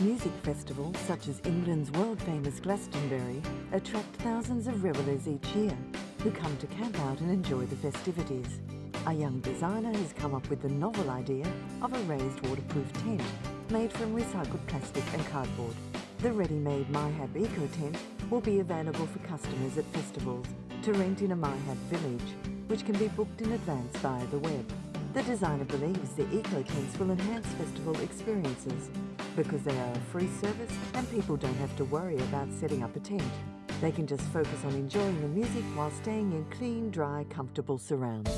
Music festivals such as England's world famous Glastonbury attract thousands of revellers each year who come to camp out and enjoy the festivities. A young designer has come up with the novel idea of a raised waterproof tent made from recycled plastic and cardboard. The ready-made MyHab Eco Tent will be available for customers at festivals to rent in a MyHab village, which can be booked in advance via the web. The designer believes the eco tents will enhance festival experiences because they are a free service and people don't have to worry about setting up a tent. They can just focus on enjoying the music while staying in clean, dry, comfortable surrounds.